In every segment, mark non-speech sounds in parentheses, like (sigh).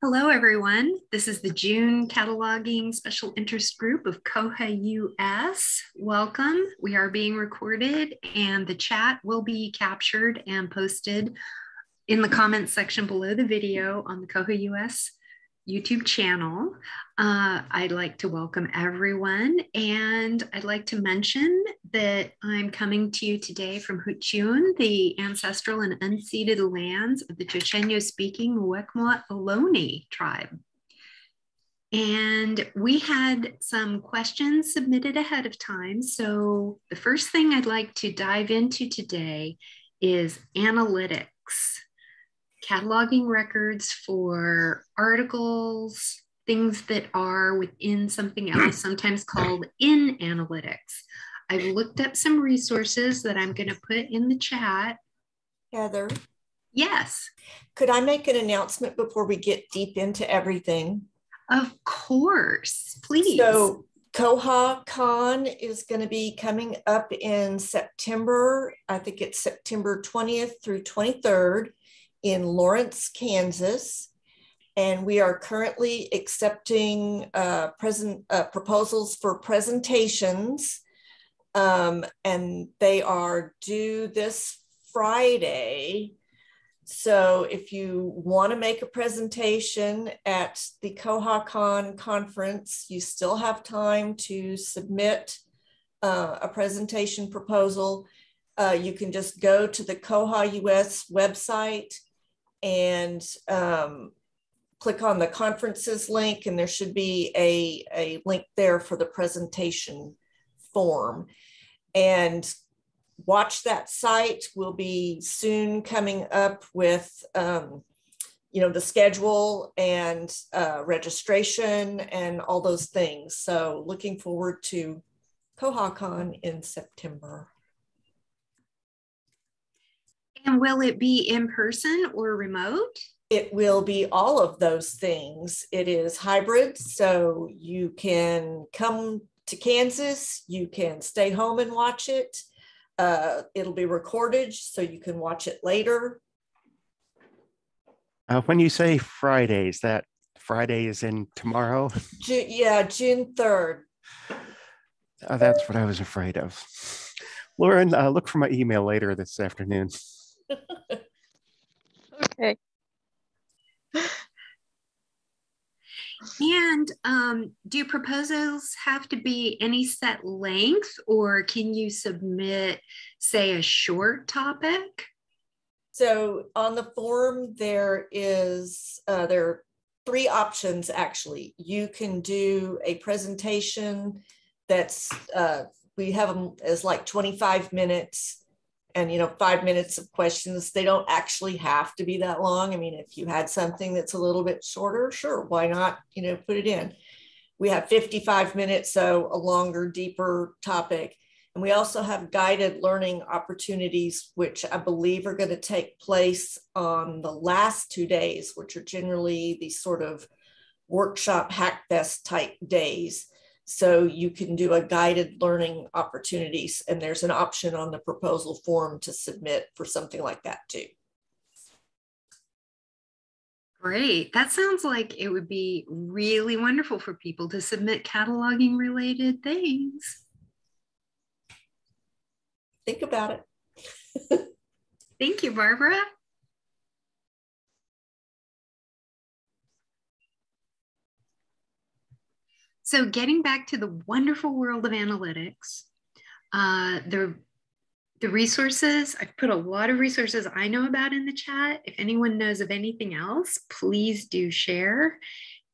Hello, everyone. This is the June Cataloging Special Interest Group of Koha US. Welcome. We are being recorded and the chat will be captured and posted in the comments section below the video on the Koha US YouTube channel. Uh, I'd like to welcome everyone, and I'd like to mention that I'm coming to you today from Huichin, the ancestral and unceded lands of the Chochenyo speaking Muwekma Ohlone tribe. And we had some questions submitted ahead of time. So, the first thing I'd like to dive into today is analytics cataloging records for articles, things that are within something else, (clears throat) sometimes called in analytics. I've looked up some resources that I'm going to put in the chat. Heather? Yes. Could I make an announcement before we get deep into everything? Of course, please. So, Koha Con is going to be coming up in September. I think it's September 20th through 23rd in Lawrence, Kansas. And we are currently accepting uh, present uh, proposals for presentations. Um, and they are due this Friday. So if you want to make a presentation at the KohaCon conference, you still have time to submit uh, a presentation proposal. Uh, you can just go to the Koha US website and um, click on the conferences link and there should be a, a link there for the presentation form. And watch that site. We'll be soon coming up with um, you know, the schedule and uh, registration and all those things. So looking forward to KohaCon in September. And will it be in person or remote? It will be all of those things. It is hybrid, so you can come to Kansas, you can stay home and watch it. Uh, it'll be recorded, so you can watch it later. Uh, when you say Fridays, that Friday is in tomorrow? (laughs) Ju- yeah, June 3rd. Uh, that's what I was afraid of. Lauren, uh, look for my email later this afternoon okay. And um, do proposals have to be any set length, or can you submit, say, a short topic? So on the form, there is uh, there are three options actually. You can do a presentation that's uh, we have them as like 25 minutes and you know five minutes of questions they don't actually have to be that long. I mean if you had something that's a little bit shorter sure why not you know put it in. We have 55 minutes so a longer deeper topic. And we also have guided learning opportunities which i believe are going to take place on the last two days which are generally these sort of workshop hackfest type days so you can do a guided learning opportunities, and there's an option on the proposal form to submit for something like that too. Great. That sounds like it would be really wonderful for people to submit cataloging related things. Think about it. (laughs) Thank you, Barbara. So getting back to the wonderful world of analytics, uh, the the resources I've put a lot of resources I know about in the chat. If anyone knows of anything else, please do share.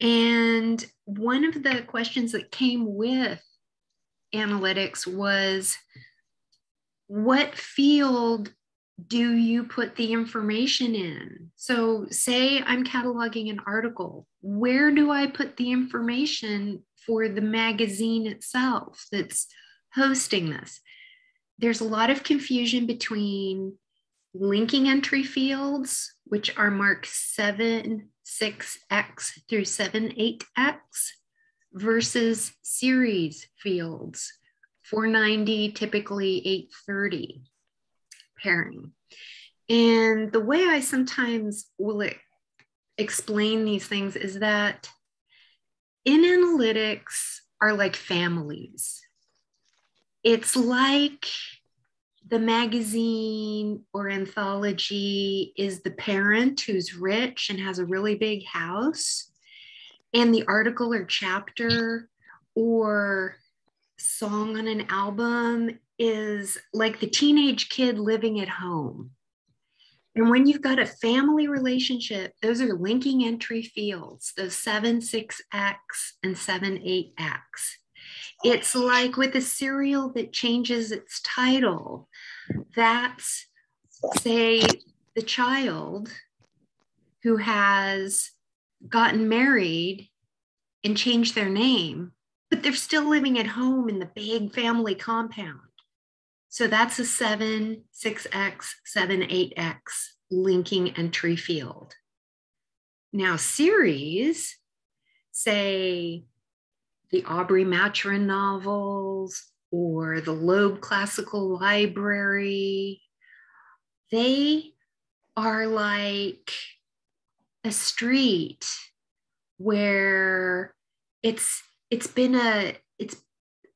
And one of the questions that came with analytics was what field do you put the information in? So, say I'm cataloging an article, where do I put the information for the magazine itself that's hosting this. There's a lot of confusion between linking entry fields, which are marked 7, 6x through 7, 8x, versus series fields, 490, typically 830 pairing. And the way I sometimes will explain these things is that in analytics are like families. It's like the magazine or anthology is the parent who's rich and has a really big house, and the article or chapter or song on an album is like the teenage kid living at home. And when you've got a family relationship, those are linking entry fields, those 7, 6X and 7, 8X. It's like with a serial that changes its title, that's, say, the child who has gotten married and changed their name, but they're still living at home in the big family compound. So that's a 7, 6x, 7, 8x linking entry field. Now, series, say the Aubrey Maturin novels or the Loeb Classical Library, they are like a street where it's it's been a it's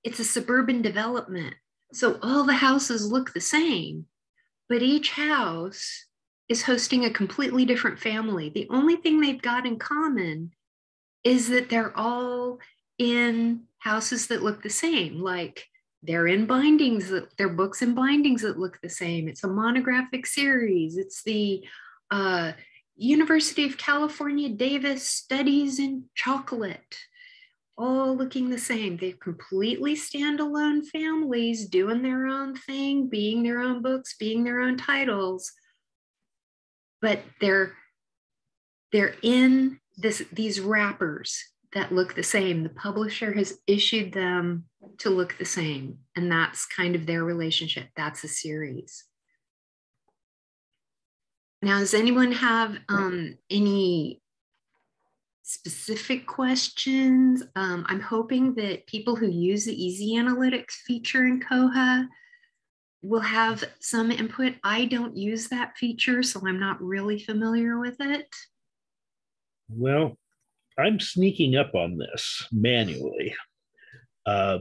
it's a suburban development so all the houses look the same, but each house is hosting a completely different family. The only thing they've got in common is that they're all in houses that look the same, like they're in bindings that they're books and bindings that look the same. It's a monographic series. It's the uh, University of California Davis Studies in Chocolate all looking the same. They're completely standalone families doing their own thing, being their own books, being their own titles. But they're they're in this these wrappers that look the same. The publisher has issued them to look the same. And that's kind of their relationship. That's a series. Now, does anyone have um, any specific questions. Um, I'm hoping that people who use the Easy Analytics feature in Koha will have some input. I don't use that feature, so I'm not really familiar with it. Well, I'm sneaking up on this manually. Uh,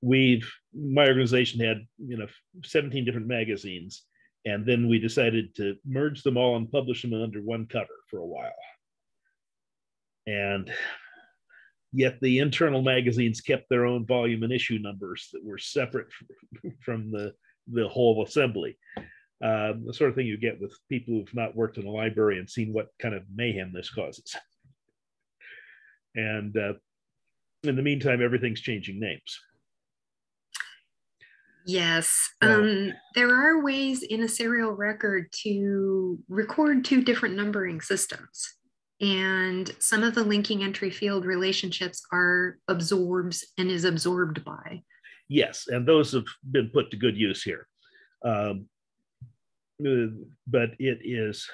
we've my organization had you know 17 different magazines, and then we decided to merge them all and publish them under one cover for a while and yet the internal magazines kept their own volume and issue numbers that were separate (laughs) from the the whole assembly. Um, the sort of thing you get with people who've not worked in a library and seen what kind of mayhem this causes. And uh, in the meantime, everything's changing names. Yes, um, there are ways in a serial record to record two different numbering systems and some of the linking entry field relationships are absorbs and is absorbed by. Yes, and those have been put to good use here. Um, but it is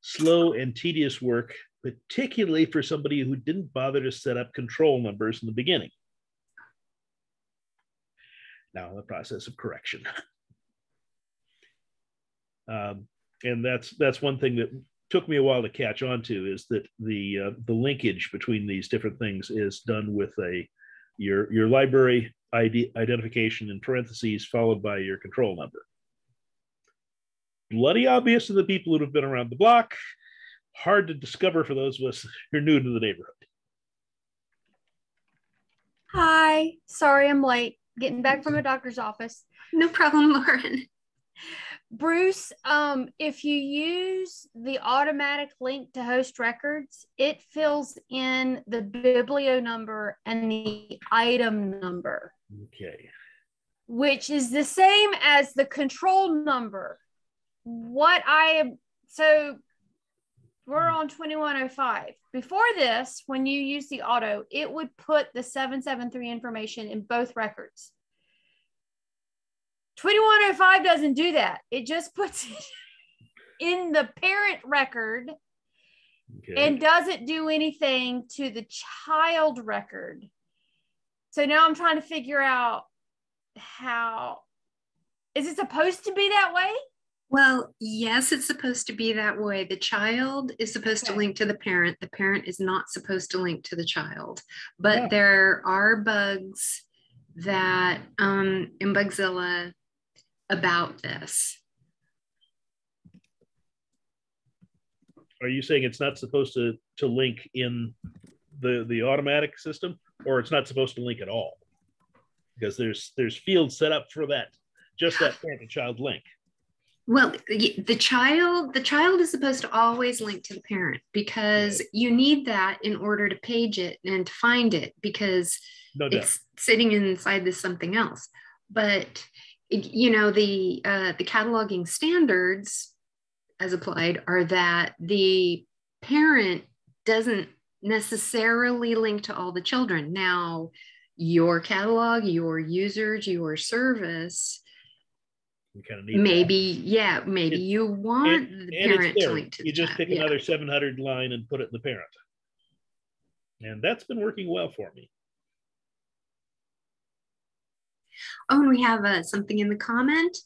slow and tedious work, particularly for somebody who didn't bother to set up control numbers in the beginning. Now, in the process of correction. (laughs) Um, and that's that's one thing that took me a while to catch on to is that the uh, the linkage between these different things is done with a your your library ID identification in parentheses followed by your control number. Bloody obvious to the people who have been around the block, hard to discover for those of us (laughs) who are new to the neighborhood. Hi, sorry I'm late. Getting back from a doctor's office. No problem, Lauren. Bruce, um, if you use the automatic link to host records, it fills in the biblio number and the item number. Okay. Which is the same as the control number. What I am, so we're on 2105. Before this, when you use the auto, it would put the 773 information in both records. 2105 doesn't do that. It just puts it (laughs) in the parent record okay. and doesn't do anything to the child record. So now I'm trying to figure out how is it supposed to be that way? Well, yes, it's supposed to be that way. The child is supposed to link to the parent. The parent is not supposed to link to the child. But Yeah. there are bugs that um, in Bugzilla about this. Are you saying it's not supposed to to link in the the automatic system, or it's not supposed to link at all? Because there's there's fields set up for that, just that parent and child link. Well, the child, the child is supposed to always link to the parent because you need that in order to page it and to find it because No it's sitting inside this something else. But you know the uh, the cataloging standards as applied are that the parent doesn't necessarily link to all the children. Now, your catalog, your users, your service kind of need that. maybe yeah maybe It- you want and, the and parent to link to You just child. pick Yeah. another 700 line and put it in the parent, and that's been working well for me. Oh and we have uh, something in the comment.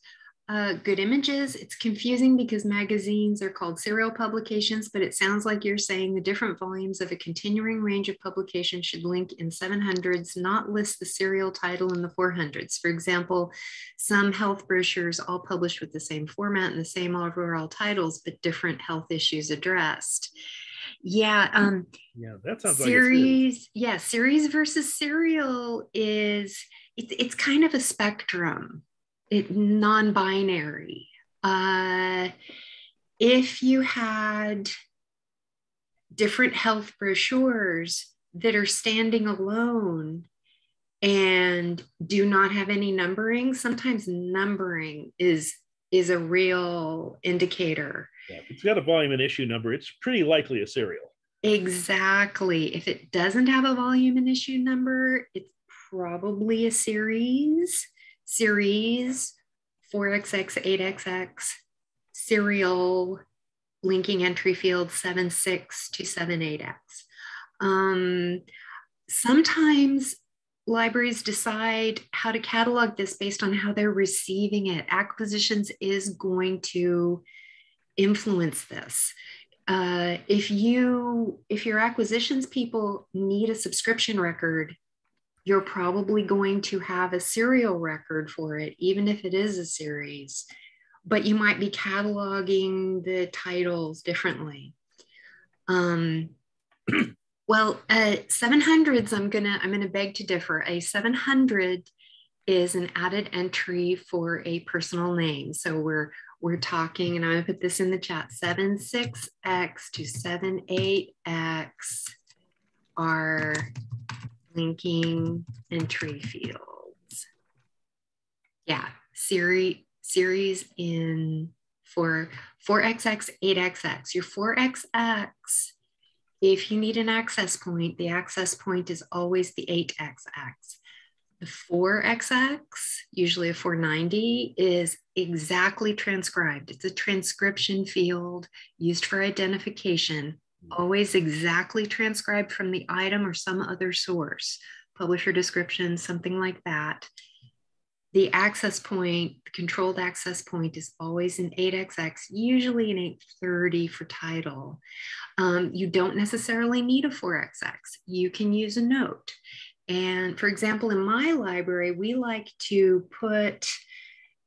Uh, good images. It's confusing because magazines are called serial publications but it sounds like you're saying the different volumes of a continuing range of publications should link in 700s not list the serial title in the 400s for example some health brochures all published with the same format and the same overall titles but different health issues addressed. Yeah um, Yeah, that sounds like series. series yeah series versus serial is it's, it's kind of a spectrum it non-binary uh, if you had different health brochures that are standing alone and do not have any numbering sometimes numbering is is a real indicator Yeah, if it's got a volume and issue number, it's pretty likely a serial. Exactly. If it doesn't have a volume and issue number, it's probably a series, series 4XX, 8XX, serial linking entry field 76 to 78X. Um, sometimes libraries decide how to catalog this based on how they're receiving it. Acquisitions is going to influence this uh, if you if your acquisitions people need a subscription record you're probably going to have a serial record for it even if it is a series but you might be cataloging the titles differently. Um, (clears throat) well uh, 700s i'm gonna i'm gonna beg to differ. A 700 is an added entry for a personal name. So we're we're talking, and I'm gonna put this in the chat, 76X to 78X are linking entry fields. Yeah, series, series in for 4XX, 8XX. Your 4XX, if you need an access point, the access point is always the 8XX. The 4XX, usually a 490, is exactly transcribed. It's a transcription field used for identification, always exactly transcribed from the item or some other source, publisher description, something like that. The access point, the controlled access point is always an 8XX, usually an 830 for title. Um, you don't necessarily need a 4XX. You can use a note. And for example, in my library, we like to put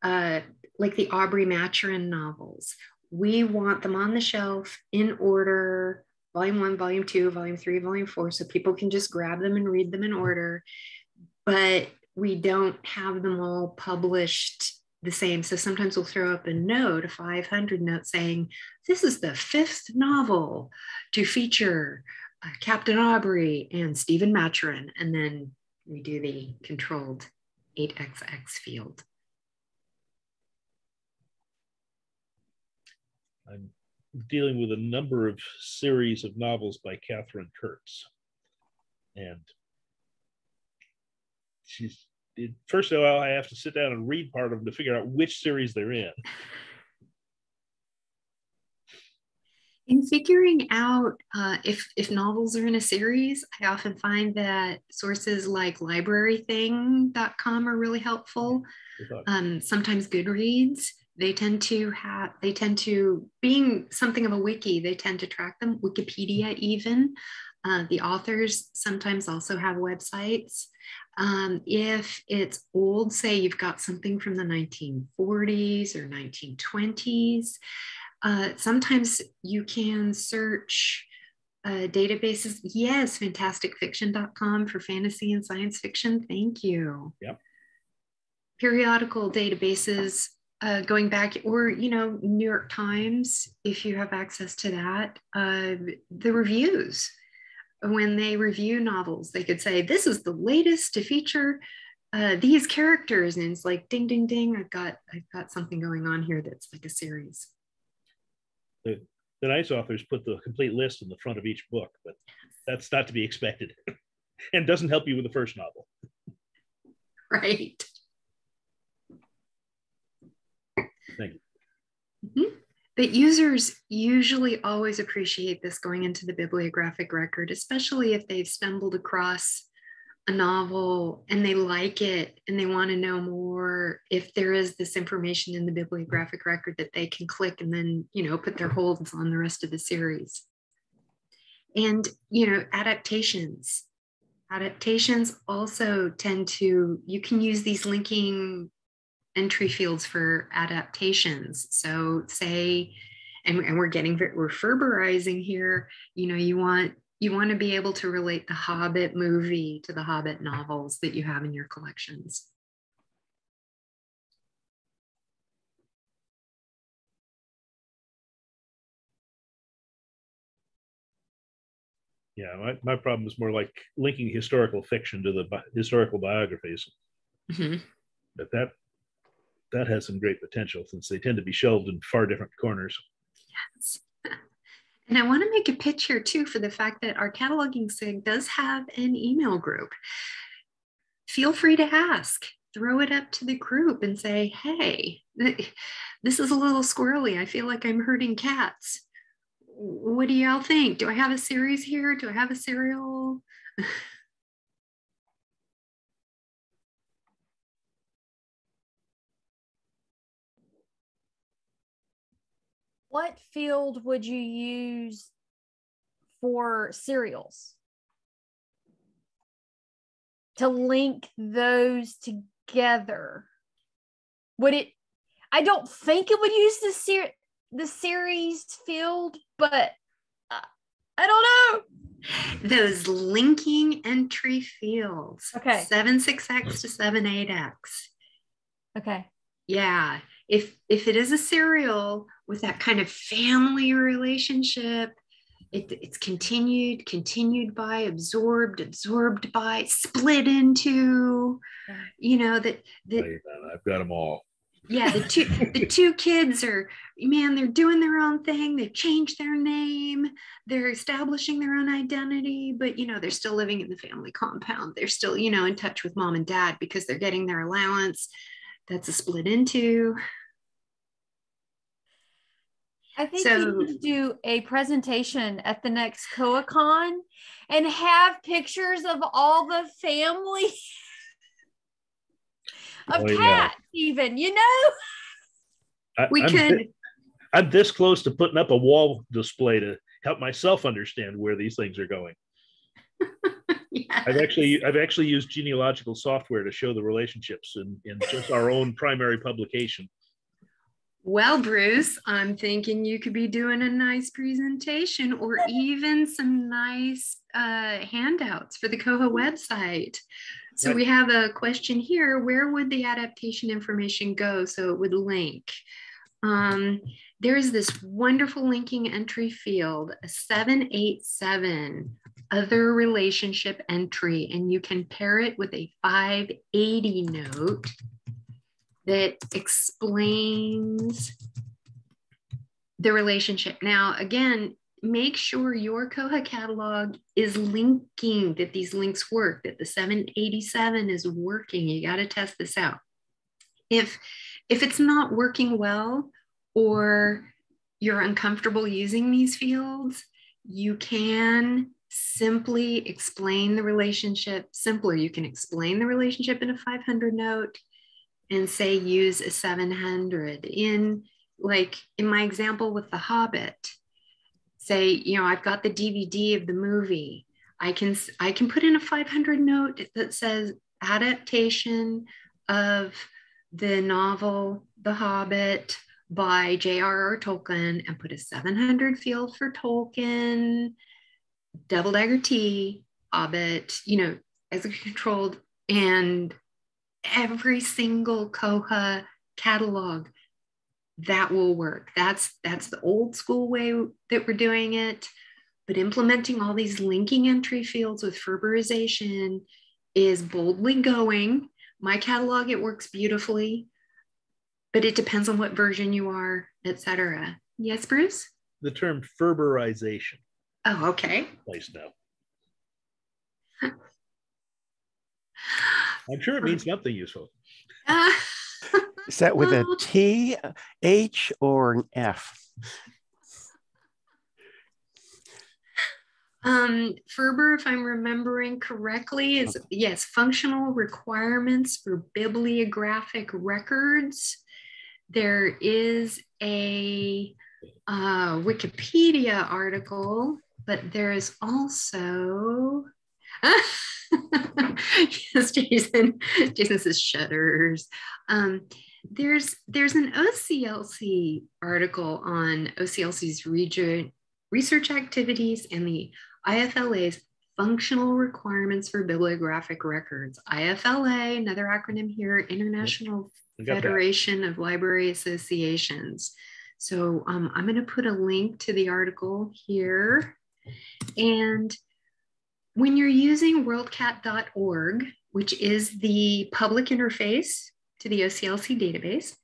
uh, like the Aubrey Maturin novels. We want them on the shelf in order, volume one, volume two, volume three, volume four, so people can just grab them and read them in order. But we don't have them all published the same. So sometimes we'll throw up a note, a 500 note saying, this is the fifth novel to feature uh, Captain Aubrey and Stephen Maturin. And then we do the controlled 8XX field. I'm dealing with a number of series of novels by Katherine Kurtz. And she's it, first of all, I have to sit down and read part of them to figure out which series they're in. (laughs) In figuring out uh, if, if novels are in a series, I often find that sources like librarything.com are really helpful. Um, sometimes Goodreads. They tend to have they tend to being something of a wiki they tend to track them. Wikipedia even. Uh, the authors sometimes also have websites. Um, if it's old say you've got something from the 1940s or 1920s uh, sometimes you can search uh, databases. Yes fantasticfiction.com for fantasy and science fiction. Thank you. Yep. periodical databases uh, going back, or you know, New York Times, if you have access to that, uh, the reviews. When they review novels, they could say, "This is the latest to feature uh, these characters," and it's like, "Ding, ding, ding! I've got, I've got something going on here that's like a series." The, the nice authors put the complete list in the front of each book, but that's not to be expected, (laughs) and doesn't help you with the first novel. (laughs) Right. Thank you. Mhm. But users usually always appreciate this going into the bibliographic record, especially if they've stumbled across a novel and they like it and they want to know more. If there is this information in the bibliographic record that they can click and then, you know, put their holds on the rest of the series. And, you know, adaptations. Adaptations also tend to, you can use these linking entry fields for adaptations. So say, and, and we're getting, we're Ferberizing here, you know, you want, you want to be able to relate the Hobbit movie to the Hobbit novels that you have in your collections. Yeah, my, my problem is more like linking historical fiction to the bi- historical biographies. Mhm. But that that has some great potential since they tend to be shelved in far different corners. Yes. (laughs) And I want to make a pitch here too for the fact that our cataloging SIG does have an email group. Feel free to ask, throw it up to the group and say, hey, this is a little squirrely. I feel like I'm hurting cats. What do y'all think? Do I have a series here? Do I have a serial? (laughs) What field would you use for serials To link those together. Would it I don't think it would use the ser- the series field, but uh, I don't know. Those linking entry fields. Okay. 76X to 78X. Okay. Yeah. If if it is a serial with that kind of family relationship, it, it's continued, continued by, absorbed, absorbed by, split into, you know, that that I've got them all. yeah the two the (laughs) two kids are man they're doing their own thing. They've changed their name. They're establishing their own identity but you know they're still living in the family compound. They're still you know in touch with mom and dad because they're getting their allowance. That's a split into I think So- you need to do a presentation at the next KohaCon and have pictures of all the family (laughs) of Oh, yeah. cats, even, you know? I, we I'm, could I'm this close to putting up a wall display to help myself understand where these things are going. (laughs) yeah. I've actually I've actually used genealogical software to show the relationships in, in just our own primary publication. Well, Bruce, I'm thinking you could be doing a nice presentation or even some nice uh, handouts for the Koha website. So Right. we have a question here, where would the adaptation information go so it would link? Um, there is this wonderful linking entry field, a 787 other relationship entry, and you can pair it with a 580 note that explains the relationship. Now, again, make sure your Koha catalog is linking, that these links work, that the 787 is working. You got to test this out. If, if it's not working well or you're uncomfortable using these fields, you can simply explain the relationship simpler. You can explain the relationship in a 500 note and say use a 700 in like in my example with the hobbit say you know i've got the dvd of the movie. I can i can put in a 500 note that says adaptation of the novel the hobbit by j.r.r tolkien and put a 700 field for tolkien double dagger t hobbit you know as a controlled and every single koha catalog that will work. That's that's the old school way that we're doing it. But implementing all these linking entry fields with ferberization is boldly going. My catalog it works beautifully but it depends on what version you are etc yes bruce? The term ferberization oh okay. Place now (laughs) I'm sure it means something useful. Uh, Is that with a (laughs) T, H, or an F? Um, Ferber, if I'm remembering correctly, is yes, functional requirements for bibliographic records. There is a uh, Wikipedia article, but there is also (laughs) (laughs) (laughs) yes, Jason. Jason says shudders. Um, there's there's an OCLC article on OCLC's region, research activities and the IFLA's functional requirements for bibliographic records. IFLA, another acronym here, International Federation that. of Library Associations. So um, I'm going to put a link to the article here. And when you're using worldcat.org, which is the public interface to the OCLC database,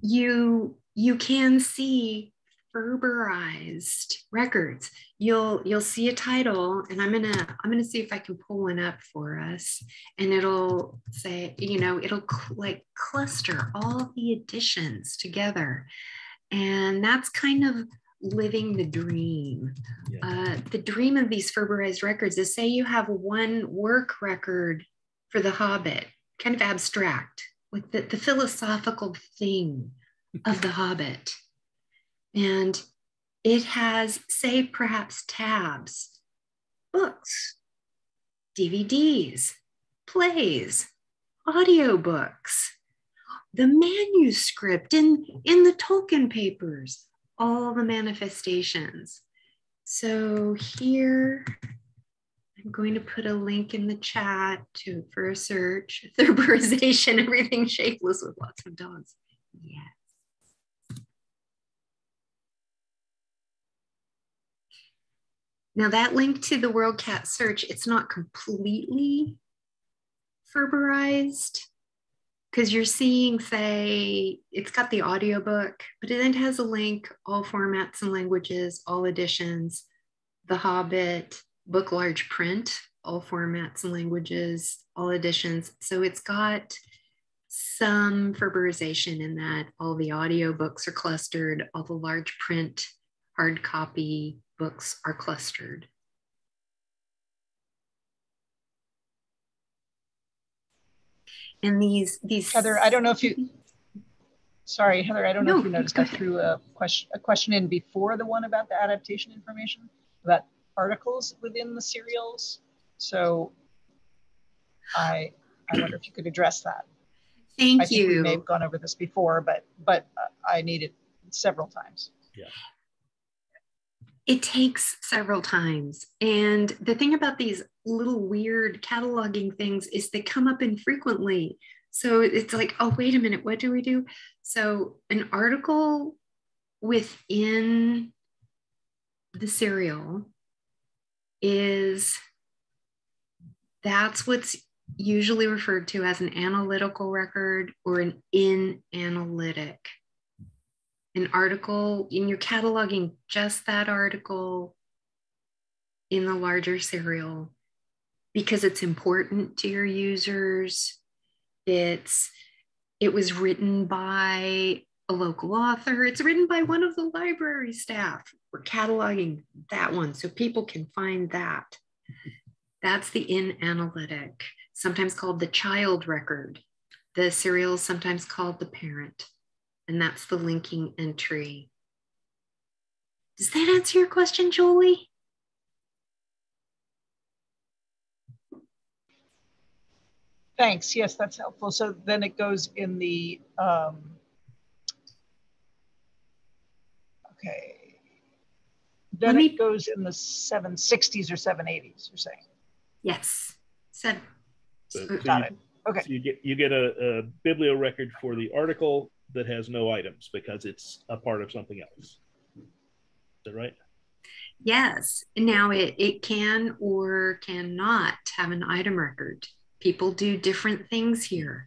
you, you can see Ferberized records. You'll you'll see a title, and I'm gonna I'm gonna see if I can pull one up for us, and it'll say you know it'll cl- like cluster all the editions together, and that's kind of living the dream. Yeah. Uh, the dream of these Ferberized records is say you have one work record for The Hobbit, kind of abstract, like the, the philosophical thing of The Hobbit. And it has, say, perhaps tabs, books, DVDs, plays, audiobooks, the manuscript in, in the Tolkien papers, all the manifestations. So here, I'm going to put a link in the chat to for a search. (laughs) Thurberization, everything shapeless with lots of dogs. Yes. Now that link to the WorldCat search, it's not completely Ferberized because you're seeing, say, it's got the audiobook, but it then has a link, all formats and languages, all editions, The Hobbit, book large print, all formats and languages, all editions. So it's got some Ferberization in that all the audiobooks are clustered, all the large print hard copy books are clustered. And these these Heather, I don't know if you sorry, Heather, I don't know no, if you noticed I threw a question a question in before the one about the adaptation information about articles within the serials. So I I wonder if you could address that. Thank I you. we may have gone over this before, but but uh, I need it several times. Yeah. It takes several times. And the thing about these little weird cataloging things is they come up infrequently. So it's like, oh, wait a minute, what do we do? So an article within the serial is that's what's usually referred to as an analytical record or an in analytic an article and you're cataloging just that article in the larger serial because it's important to your users. It's it was written by a local author. It's written by one of the library staff. We're cataloging that one so people can find that. That's the in analytic sometimes called the child record. The serial is sometimes called the parent, and that's the linking entry. Does that answer your question, Julie? Thanks. Yes, that's helpful. So then it goes in the, um, okay. Then Let it goes in the 760s or 780s, you're saying? Yes. Said. So- so Got you- it. Okay. So you get you get a, a biblio record for the article that has no items because it's a part of something else. Is that right? Yes. Now it, it can or cannot have an item record. People do different things here.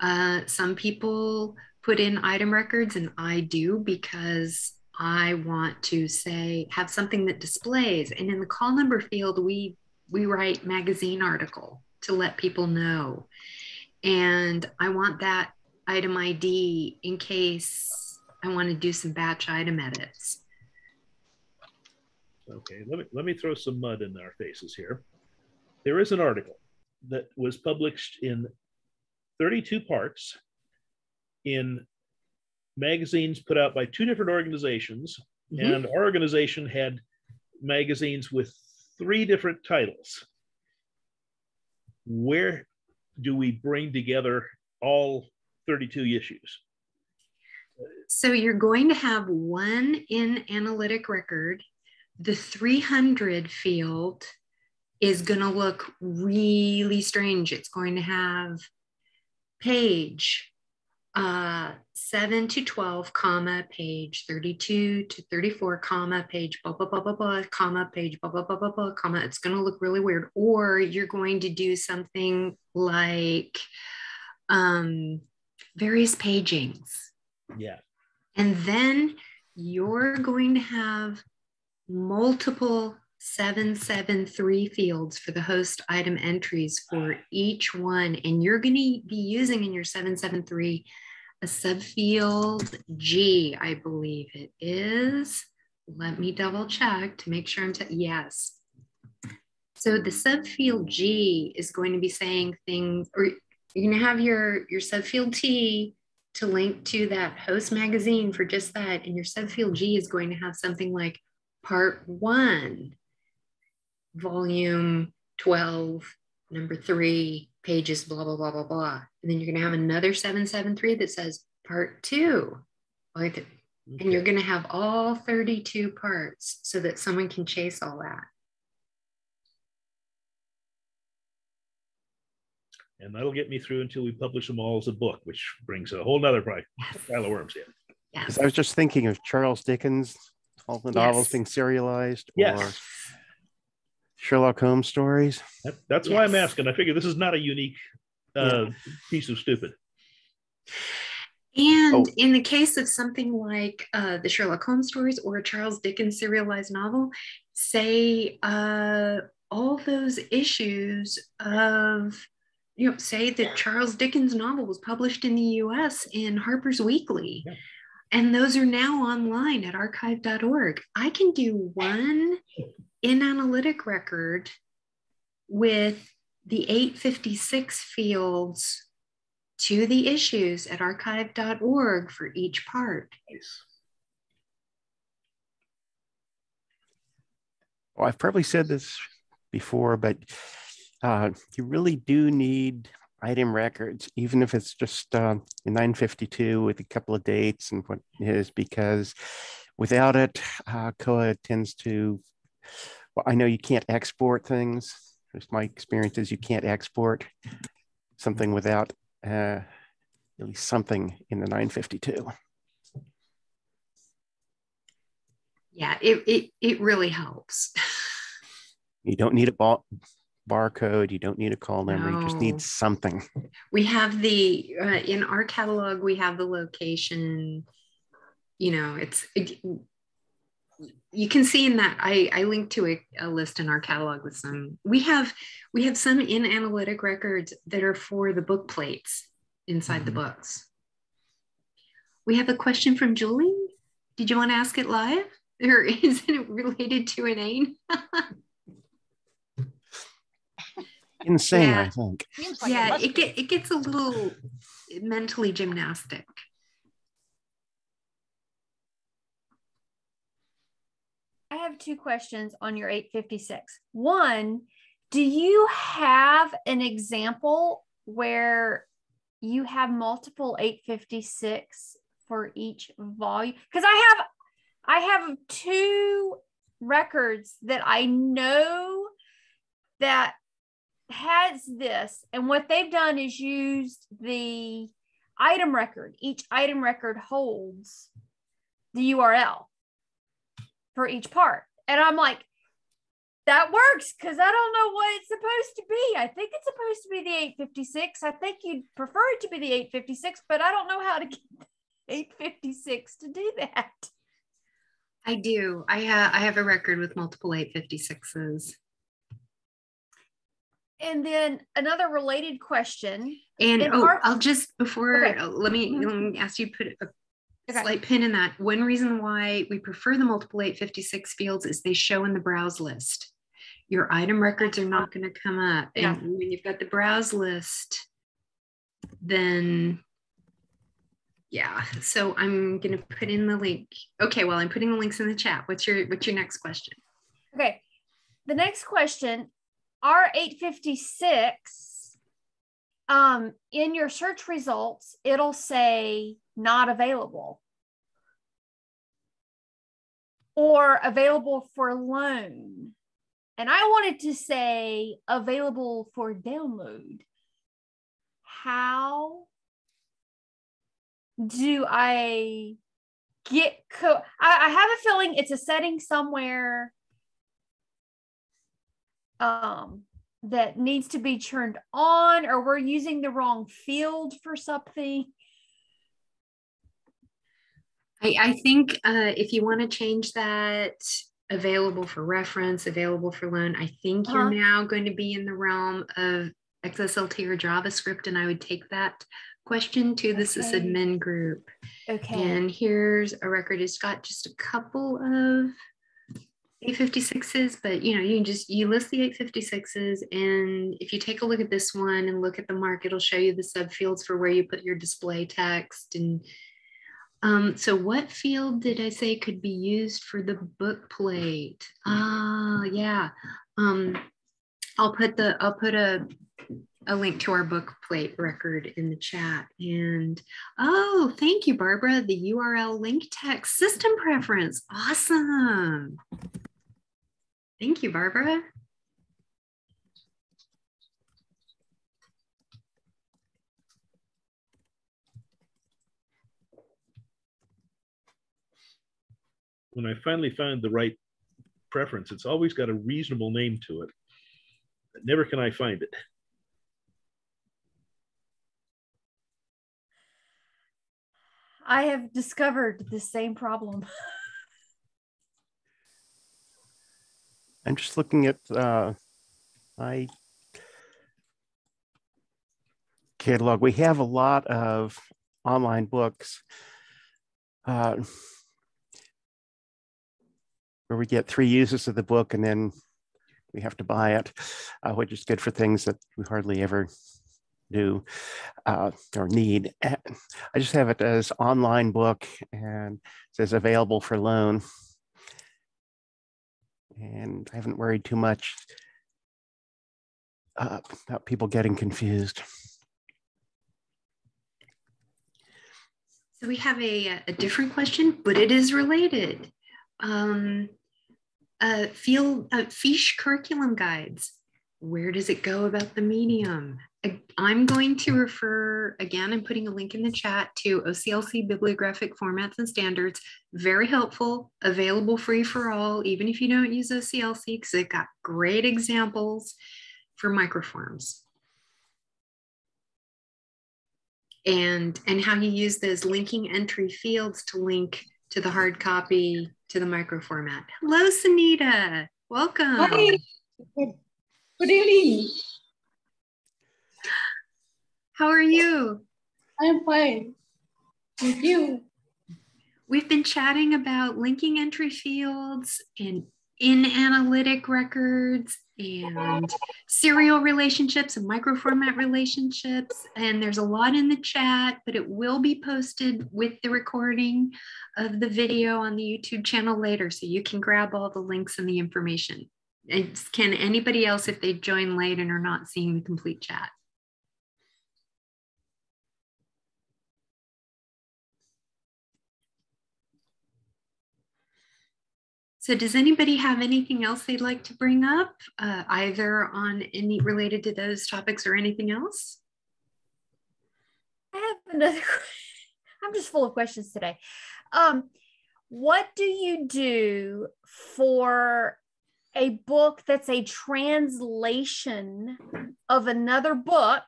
Uh, some people put in item records, and I do because I want to say have something that displays. And in the call number field, we we write magazine article to let people know. And I want that item ID in case I want to do some batch item edits. Okay, let me let me throw some mud in our faces here. There is an article that was published in 32 parts in magazines put out by two different organizations, Mhm. and our organization had magazines with three different titles. Where do we bring together all 32 issues? So you're going to have one in analytic record. The 300 field is going to look really strange. It's going to have page uh, 7 to 12, comma, page 32 to 34, comma, page blah, blah, blah, blah, blah, comma, page blah, blah, blah, blah, blah, comma. It's going to look really weird. Or you're going to do something like um, various pagings. Yeah. And then you're going to have multiple 773 fields for the host item entries for each one. And you're going to be using in your 773 a subfield G, I believe it is. Let me double check to make sure I'm, t- yes. So the subfield G is going to be saying things, or you're going to have your, your subfield T to link to that host magazine for just that. And your subfield G is going to have something like part one, volume 12, number three, pages, blah, blah, blah, blah, blah. And then you're going to have another 773 that says part two. And you're going to have all 32 parts so that someone can chase all that. And that'll get me through until we publish them all as a book, which brings a whole nother pile Yes. of worms in. Yes. 'Cause I was just thinking of Charles Dickens, all the novels Yes. being serialized, or Yes, Sherlock Holmes stories. that, that's why I'm asking. I figure this is not a unique uh, piece of stupid. And Oh. in the case of something like uh, the Sherlock Holmes stories or a Charles Dickens serialized novel, say uh, all those issues of, you know, say that Charles Dickens novel was published in the US in Harper's Weekly. Yeah. And those are now online at archive.org. I can do one in analytic record with the 856 fields to the issues at archive.org for each part. Nice. Well, I've probably said this before, but uh, you really do need item records, even if it's just uh, 952 with a couple of dates and what is, because without it, uh, Koha tends to. Well, I know you can't export things. Just my experience is you can't export something without uh, at least something in the 952. Yeah, it, it, it really helps. You don't need a barcode. You don't need a call number. You just need something. (laughs) we have the, uh, in our catalog, we have the location, you know, it's, it, you can see in that I, I linked to a, a list in our catalog with some, we have, we have some in analytic records that are for the book plates inside the Mhm. books. We have a question from Julie. Did you want to ask it live? Or (laughs) is it related to an AIM? (laughs) Insane, Yeah. I think. Like yeah, must it get it gets a little mentally gymnastic. I have two questions on your 856. One, do you have an example where you have multiple 856 for each volume? Because I have I have two records that I know that has this and what they've done is used the item record. Each item record holds the url for each part. And i'm like that works because i don't know what it's supposed to be. I think it's supposed to be the 856 i think you'd prefer it to be the 856 but i don't know how to get 856 to do that. I do. I have i have a record with multiple 856s and then another related question. And oh, our- I'll just before okay. uh, let, me, mm-hmm. let me ask you to put a okay. slight pin in that. One reason why we prefer the multiple 856 fields is they show in the browse list. Your item records are not going to come up. Yeah. And when you've got the browse list, then yeah. So I'm going to put in the link. Okay, well, I'm putting the links in the chat. What's your what's your next question? Okay. The next question R856, um, in your search results, it'll say not available or available for loan. And I wanted to say available for download. How do I get co- I, I have a feeling it's a setting somewhere um, that needs to be turned on or we're using the wrong field for something? I, I think uh, if you want to change that available for reference, available for loan, I think uh-huh. you're now going to be in the realm of XSLT or JavaScript, and I would take that question to the okay. sysadmin group. Okay. And here's a record. It's got just a couple of 856s, but you know, you can just you list the 856s, and if you take a look at this one and look at the MARC, it'll show you the subfields for where you put your display text. And um, so, what field did I say could be used for the book plate? Ah, uh, yeah. Um, I'll put the I'll put a a link to our book plate record in the chat. And oh, thank you, Barbara. The URL link text system preference. Awesome. Thank you, Barbara. When I finally find the right preference, it's always got a reasonable name to it. But Never can I find it. I have discovered the same problem. (laughs) I'm just looking at uh, my catalog. We have a lot of online books uh, where we get three uses of the book and then we have to buy it, uh, which is good for things that we hardly ever do uh, or need. I just have it as online book and it says available for loan and I haven't worried too much uh, about people getting confused. So we have a, a different question, but it is related. Um, uh, field, uh, fiche curriculum guides. Where does it go about the medium? I'm going to refer, again, I'm putting a link in the chat to OCLC bibliographic formats and standards. Very helpful, available free for all, even if you don't use OCLC, because they've got great examples for microforms. And, and how you use those linking entry fields to link to the hard copy to the microformat. Hello, Sunita. Welcome. Hi. Good evening. How are you? I'm fine. Thank you. We've been chatting about linking entry fields and in analytic records and serial relationships and microformat relationships. And there's a lot in the chat, but it will be posted with the recording of the video on the YouTube channel later. So you can grab all the links and the information. Can anybody else, if they join late and are not seeing the complete chat? So does anybody have anything else they'd like to bring up, uh, either on any related to those topics or anything else? I have another. (laughs) I'm just full of questions today. Um, what do you do for a book that's a translation of another book,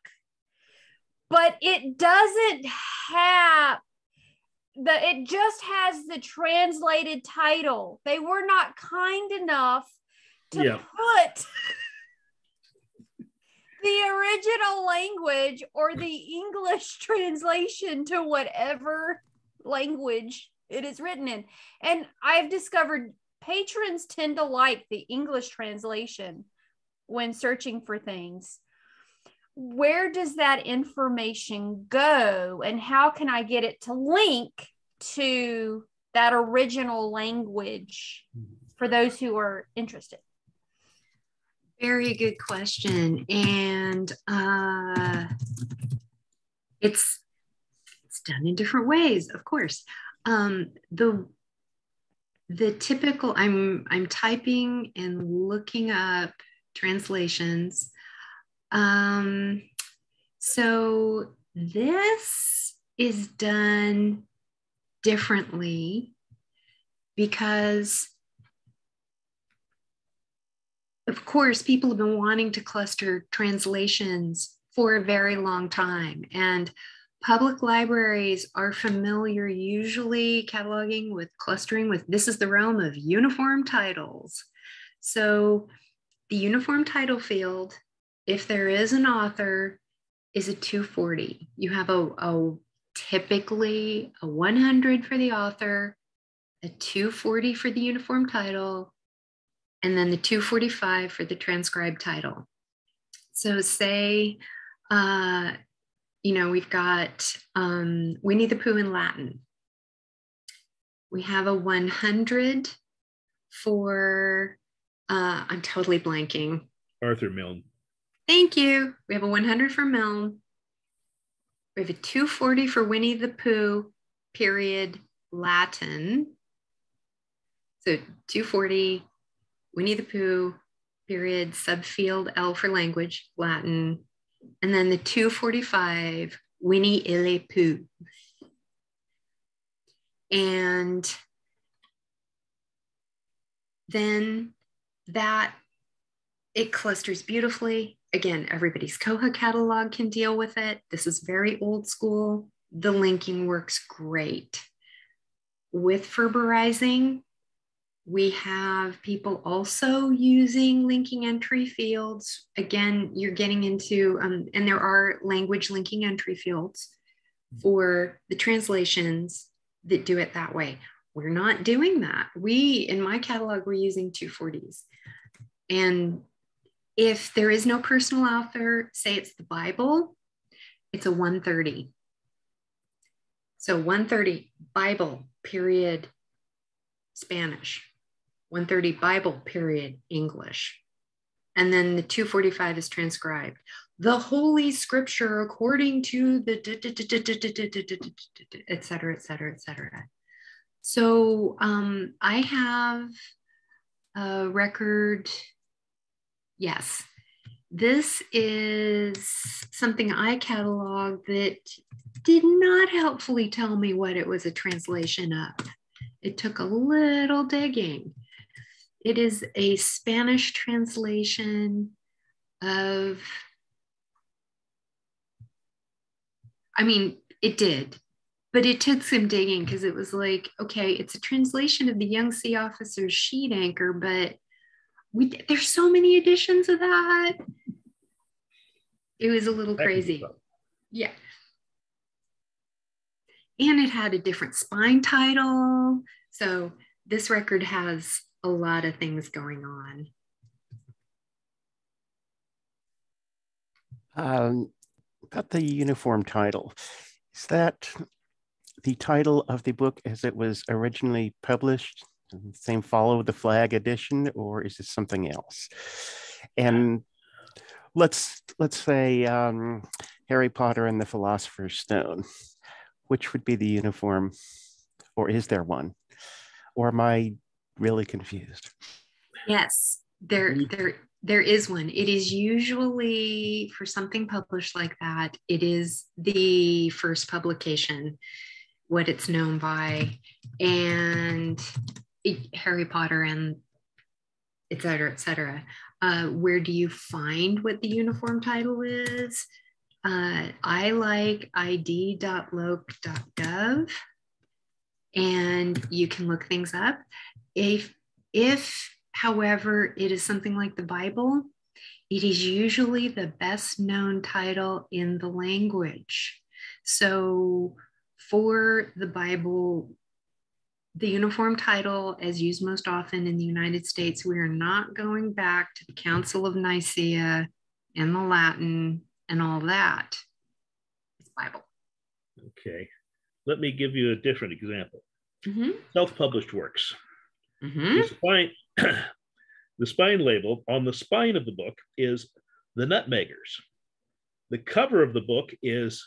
but it doesn't have the it just has the translated title. They were not kind enough to Yeah. put the original language or the English (laughs) translation to whatever language it is written in. And I've discovered patrons tend to like the English translation when searching for things. Where does that information go and how can I get it to link to that original language for those who are interested? Very good question. And uh, it's it's done in different ways, of course. Um, the the typical I'm I'm typing and looking up translations. Um, so this is done differently because of course, people have been wanting to cluster translations for a very long time. And public libraries are familiar, usually cataloging with clustering with this is the realm of uniform titles. So the uniform title field, if there is an author, is a 240. You have a, a typically a 100 for the author, a 240 for the uniform title, and then the 245 for the transcribed title. So say, uh, you know, we've got um, Winnie the Pooh in Latin. We have a 100 for, uh, I'm totally blanking. Arthur Milne. Thank you. We have a 100 for Milne. We have a 240 for Winnie the Pooh, period, Latin. So 240, Winnie the Pooh, period, subfield L for language, Latin. And then the 245, Winnie Ille Pu. And then that it clusters beautifully. Again, everybody's Koha catalog can deal with it. This is very old school. The linking works great. With FRBRizing, we have people also using linking entry fields. Again, you're getting into, um, and there are language linking entry fields for the translations that do it that way. We're not doing that. We, in my catalog, we're using 240s. And if there is no personal author, say it's the Bible, it's a 130. So 130 Bible, period, Spanish. 130 Bible, period, English. And then the 245 is transcribed. The Holy Scripture according to the et cetera, et cetera, et cetera. So um, I have a record. Yes, this is something I cataloged that did not helpfully tell me what it was a translation of. It took a little digging. It is a Spanish translation of, I mean, it did, but it took some digging because it was like, okay, it's a translation of the Young Sea Officer's Sheet Anchor, but we there's so many editions of that. It was a little crazy. Yeah. And it had a different spine title. So this record has a lot of things going on. Um, about the uniform title, is that the title of the book as it was originally published? Same follow the flag edition, or is it something else? And let's let's say um, Harry Potter and the Philosopher's Stone. Which would be the uniform, or is there one? Or am I really confused? Yes, there there there is one. It is usually for something published like that, it is the first publication, what it's known by, and it, Harry Potter and et cetera, et cetera. Uh, where do you find what the uniform title is? Uh, I like id.loc.gov and you can look things up. If, if However, it is something like the Bible. It is usually the best known title in the language. So, for the Bible, the uniform title, as used most often in the United States, we are not going back to the Council of Nicaea and the Latin and all that. It's Bible. Okay. Let me give you a different example. Mm-hmm. Self published works. Mm-hmm. The, spine, (clears throat) the spine label on the spine of the book is the Nutmeggers. The cover of the book is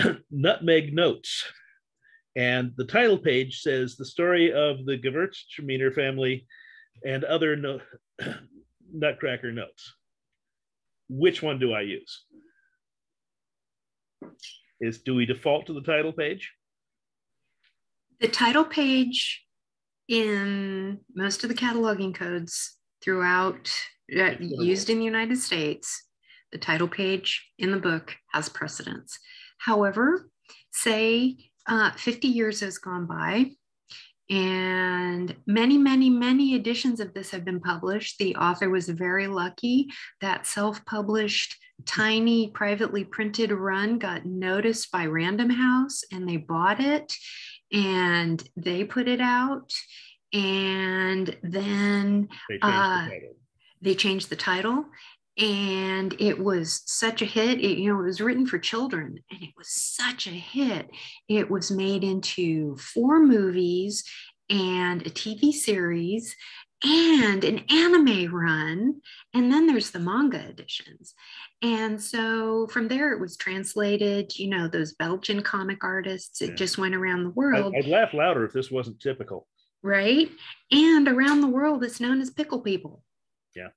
(clears throat) Nutmeg Notes. And the title page says the story of the Gewürztraminer family and other no- (clears throat) Nutcracker notes. Which one do I use? Is do we default to the title page? The title page in most of the cataloging codes throughout uh, used in the United States, the title page in the book has precedence. However, say uh, 50 years has gone by and many, many, many editions of this have been published. The author was very lucky that self published, tiny, privately printed run got noticed by Random House and they bought it and they put it out and then They changed uh, the title. they changed the title and it was such a hit it, you know it was written for children and it was such a hit it was made into four movies and a tv series and an anime run and then there's the manga editions and so from there it was translated you know those belgian comic artists it Yeah. just went around the world I, I'd laugh louder if this wasn't typical. right? And around the world, it's known as pickle people. Yeah.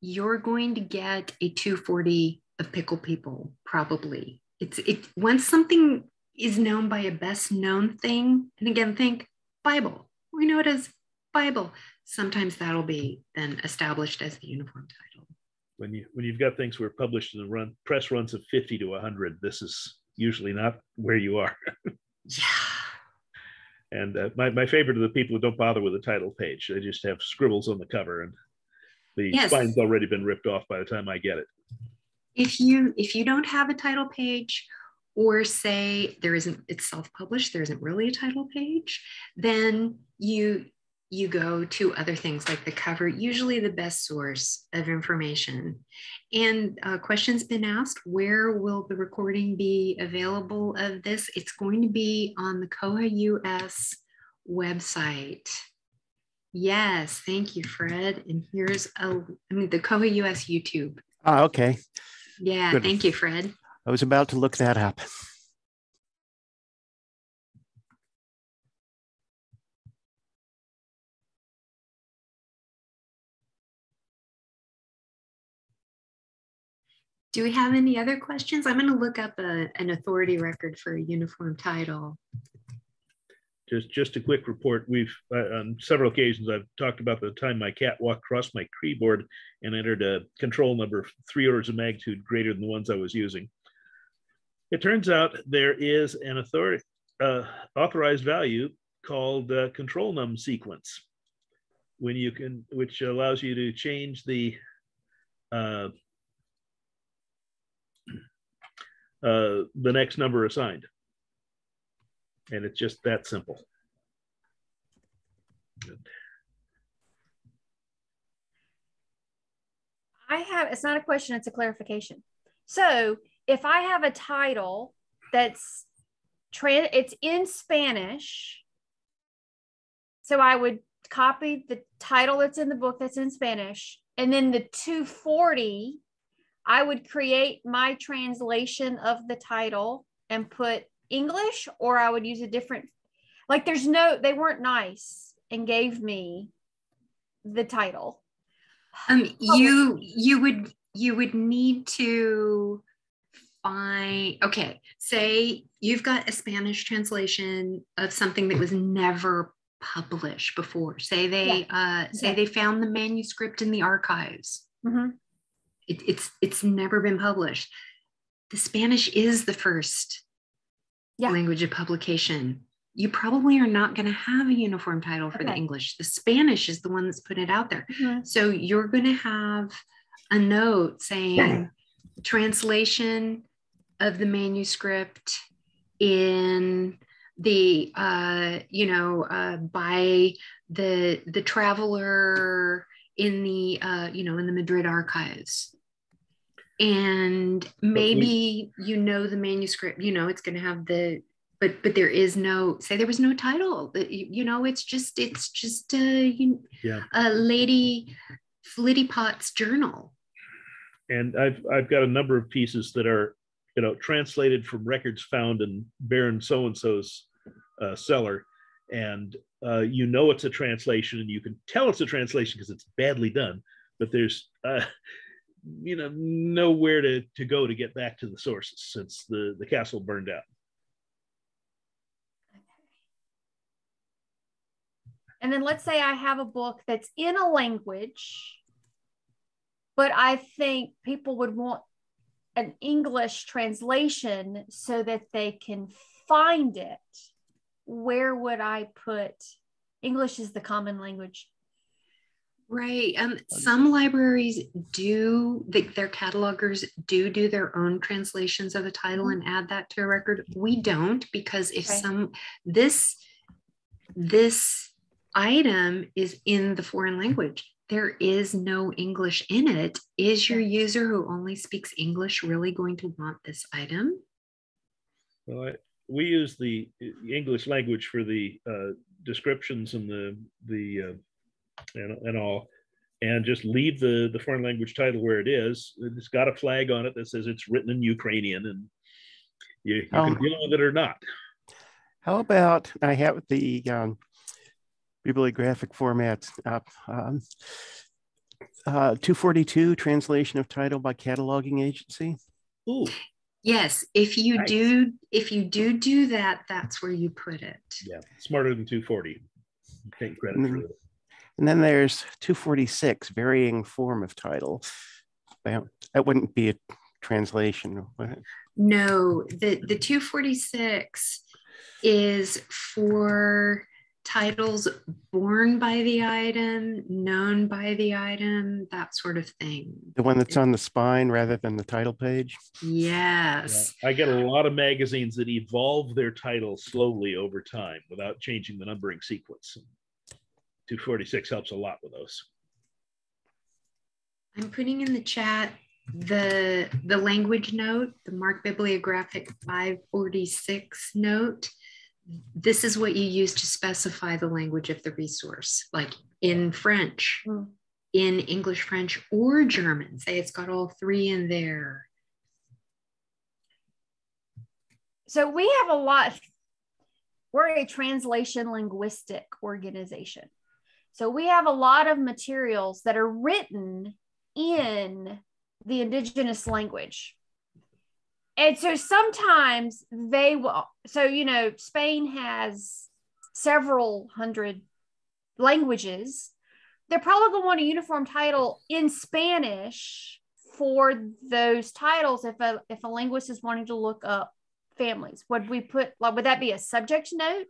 You're going to get a 240 of pickle people, probably. It's it once something is known by a best known thing, and again, think Bible. We know it as Bible. Sometimes that'll be then established as the uniform title. When you when you've got things were published in the run press runs of 50 to 100, this is usually not where you are. (laughs) Yeah. And uh, my, my favorite are the people who don't bother with the title page. They just have scribbles on the cover and the Yes. spine's already been ripped off by the time I get it. if you if you don't have a title page or say there isn't it's self-published there isn't really a title page then you you go to other things like the cover usually the best source of information and a question's been asked where will the recording be available of this it's going to be on the koha us website yes thank you fred and here's a i mean the koha us youtube Ah, okay. yeah, Good. thank you, Fred. I was about to look that up. Do we have any other questions? I'm going to look up a, an authority record for a uniform title. Just just a quick report. We've uh, on several occasions I've talked about the time my cat walked across my keyboard and entered a control number three orders of magnitude greater than the ones I was using. It turns out there is an authority uh, authorized value called uh, control num sequence, when you can, which allows you to change the Uh, the next number assigned. And it's just that simple. I have, it's not a question, it's a clarification. So if I have a title that's trans, it's in Spanish. So I would copy the title that's in the book that's in Spanish, and then the 240 I would create my translation of the title and put English, or I would use a different, like there's no, they weren't nice and gave me the title. Um, (sighs) you you would you would need to find okay. Say you've got a Spanish translation of something that was never published before. Say they uh, say Okay. they found the manuscript in the archives. Mhm. It, it's it's never been published. The Spanish is the first Yeah. language of publication. You probably are not going to have a uniform title for the English. The Spanish is the one that's put it out there. Mhm. So you're going to have a note saying translation of the manuscript in the uh you know uh by the the traveler in the uh you know in the madrid archives and maybe you know the manuscript you know it's going to have the but but there is no say there was no title Uh, you, you know it's just it's just uh you, Yeah. a lady flitty pot's journal and I've I've got a number of pieces that are you know translated from records found in Baron so and so's uh, cellar, and uh, you know it's a translation, and you can tell it's a translation because it's badly done, but there's uh, you know nowhere to to go to get back to the sources since the the castle burned out. And then let's say I have a book that's in a language, but I think people would want an English translation so that they can find it. Where would I put English is the common language? Right. Um, some libraries do, they, their catalogers do do their own translations of a title and add that to a record. We don't because if Okay. some, this, this item is in the foreign language, there is no English in it. Is your user who only speaks English really going to want this item? Well, I, we use the English language for the uh, descriptions and the the uh, and, and all, and just leave the the foreign language title where it is. It's got a flag on it that says it's written in Ukrainian, and you, you Um, can deal with it or not. How about I have the um, bibliographic formats up? Um, uh, 242 translation of title by cataloging agency. Ooh, Yes, if you Nice. do, if you do do that, that's where you put it. yeah, smarter than 240. Take credit for Mm. That. And then there's 246, varying form of title. Well, that wouldn't be a translation. would it? No, the the 246 is for titles born by the item, known by the item, that sort of thing. The one that's on the spine rather than the title page. Yeah. Yes. I get a lot of magazines that evolve their title slowly over time without changing the numbering sequence. 246 helps a lot with those. I'm putting in the chat the the language note, the MARC Bibliographic 546 note. This is what you use to specify the language of the resource, like in French, Mm. in English, French, or German. Say it's got all three in there. So we have a lot. We're a translation linguistic organization. So we have a lot of materials that are written in the indigenous language. And so sometimes they will, so, you know, Spain has several hundred languages. They're probably going to want a uniform title in Spanish for those titles if a, if a linguist is wanting to look up families would we put like would that be a subject note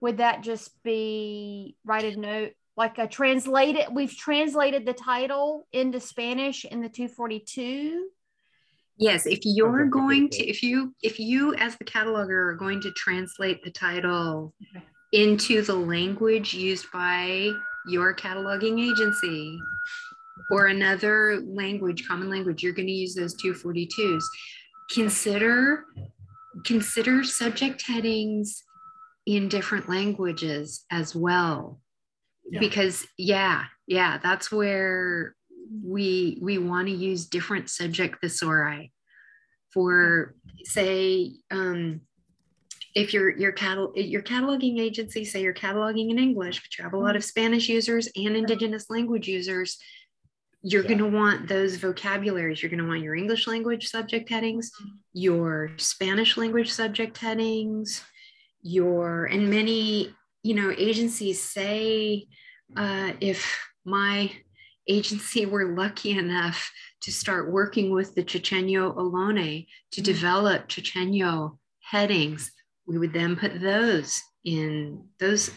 would that just be write a note like a translated we've translated the title into spanish in the 242 Yes, if you're Okay, okay, going to, if you, if you as the cataloger are going to translate the title into the language used by your cataloging agency, or another language, common language, you're going to use those 242s. Consider consider subject headings in different languages as well. Yeah. Because yeah, yeah, that's where we we want to use different subject thesauri for say um, if you're your catalog your cataloging agency say you're cataloging in english but you have a lot of spanish users and indigenous language users you're yeah. going to want those vocabularies you're going to want your english language subject headings your spanish language subject headings your and many you know agencies say uh, if my agency (laughs) were lucky enough to start working with the Chochenyo Ohlone to mm-hmm. develop Chochenyo headings, we would then put those in those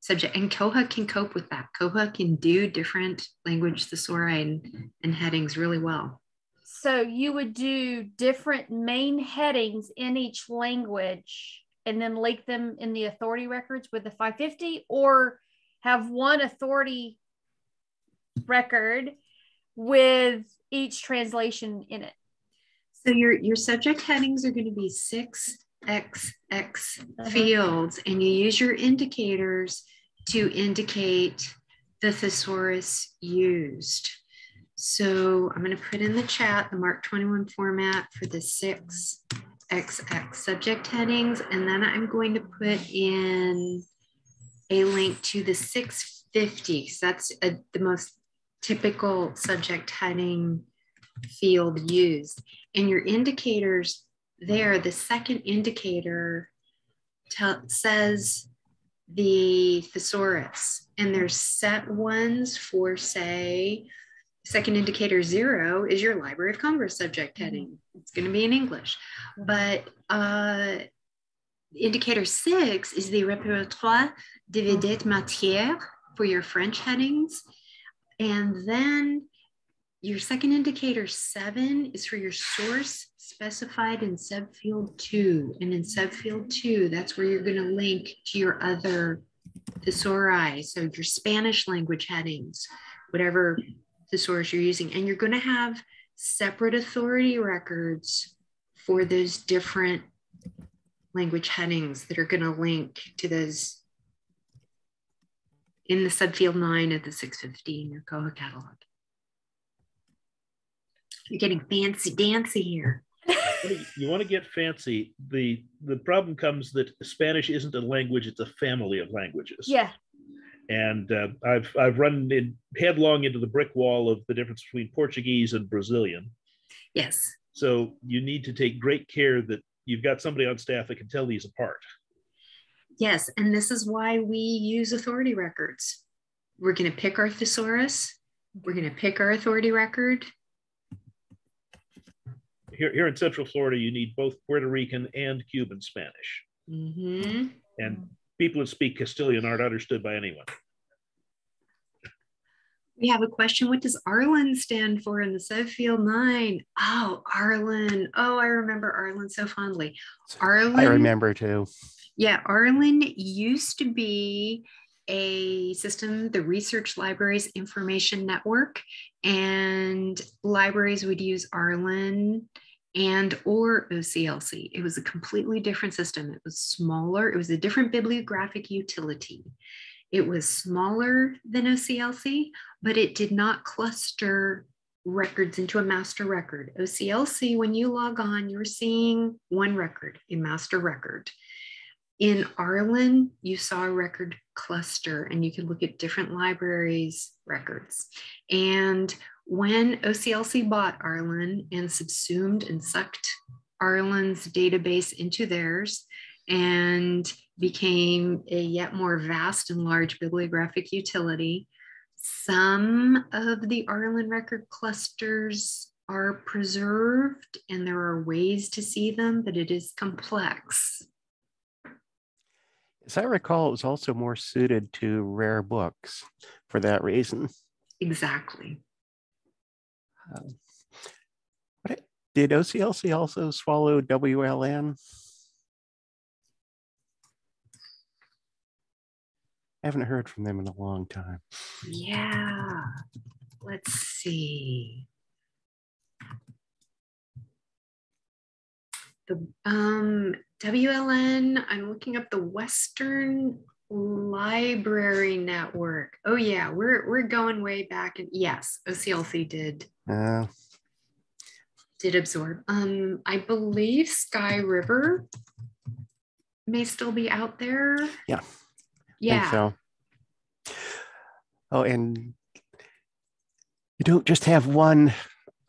subject and Koha can cope with that. Koha can do different language thesauri and, and headings really well. So you would do different main headings in each language and then link them in the authority records with the 550 or have one authority record with each translation in it. So your, your subject headings are going to be six X X uh-huh. fields, and you use your indicators to indicate the thesaurus used. So I'm going to put in the chat the MARC 21 format for the six XX subject headings, and then I'm going to put in a link to the 650. So that's a, the most typical subject heading field used. And your indicators there, the second indicator says the thesaurus, and there's set ones for, say, second indicator zero is your Library of Congress subject mm-hmm. heading. It's going to be in English. But uh, indicator six is the répertoire de vedettes matière for your French headings. And then your second indicator seven is for your source specified in subfield two. And in subfield two, that's where you're going to link to your other thesauri. So your Spanish language headings, whatever thesaurus you're using. And you're going to have separate authority records for those different language headings that are going to link to those in the subfield nine of the 650 in your Koha catalog. You're getting fancy dancy here. you want to get fancy. The the problem comes that Spanish isn't a language; it's a family of languages. Yeah. And uh, I've I've run in headlong into the brick wall of the difference between Portuguese and Brazilian. Yes. So you need to take great care that you've got somebody on staff that can tell these apart. Yes, and this is why we use authority records. We're going to pick our thesaurus. We're going to pick our authority record here, here in Central Florida, you need both Puerto Rican and Cuban Spanish. Mm-hmm. And people who speak Castilian aren't understood by anyone. We have a question. What does RLIN stand for in the subfield nine? Oh, RLIN. Oh, I remember RLIN so fondly. RLIN. I remember too. Yeah, RLIN used to be a system, the Research Libraries Information Network, and libraries would use RLIN and or OCLC. It was a completely different system. It was smaller. It was a different bibliographic utility. It was smaller than OCLC, but it did not cluster records into a master record. OCLC, when you log on, you're seeing one record, a master record. In RLIN, you saw a record cluster and you could look at different libraries' records. And when OCLC bought RLIN and subsumed and sucked RLIN's database into theirs and became a yet more vast and large bibliographic utility, some of the RLIN record clusters are preserved and there are ways to see them, but it is complex. As I recall, it was also more suited to rare books for that reason. Exactly. Um, what, did OCLC also swallow WLN? I haven't heard from them in a long time. Yeah. Let's see. The um, WLN, I'm looking up the Western Library Network. Oh yeah, we're we're going way back. And yes, OCLC did Uh, did absorb. Um, I believe Sky River may still be out there. Yeah. Yeah. so. Oh, and you don't just have one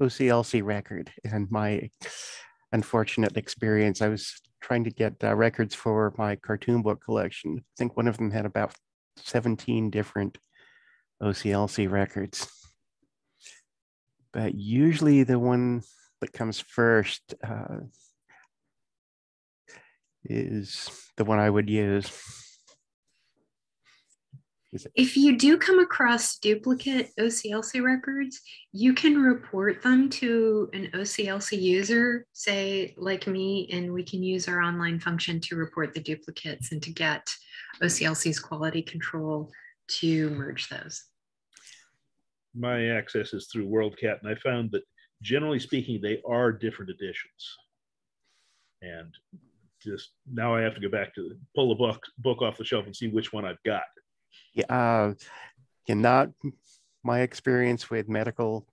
OCLC record. And my unfortunate experience, I was trying to get uh, records for my cartoon book collection. I think one of them had about 17 different OCLC records. But usually the one that comes first uh, is the one I would use. If you do come across duplicate OCLC records, you can report them to an OCLC user, say like me, and we can use our online function to report the duplicates and to get OCLC's quality control to merge those. My access is through WorldCat, and I found that generally speaking, they are different editions. And just now I have to go back to pull the book book off the shelf and see which one I've got. Yeah, uh, yeah, not my experience with medical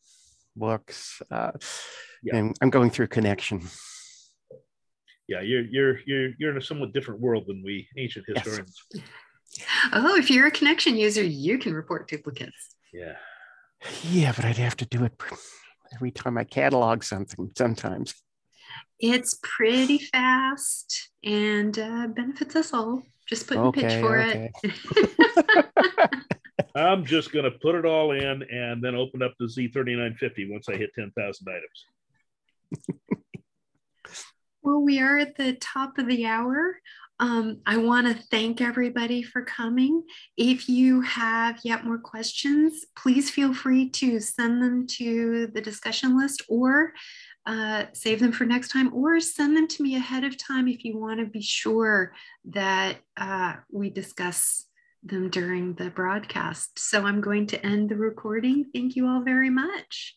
books. Uh, Yeah. And I'm going through Connexion. Yeah, you're you're you're you're in a somewhat different world than we ancient Yes. historians. Oh, if you're a Connexion user, you can report duplicates. Yeah. Yeah, but I'd have to do it every time I catalog something sometimes. It's pretty fast and uh, benefits us all. Just put a pitch for okay. it. (laughs) I'm just gonna put it all in and then open up the Z3950 once I hit 10,000 items. Well, we are at the top of the hour. Um, I want to thank everybody for coming. If you have yet more questions, please feel free to send them to the discussion list or uh, save them for next time or send them to me ahead of time if you want to be sure that uh, we discuss them during the broadcast. So I'm going to end the recording. Thank you all very much.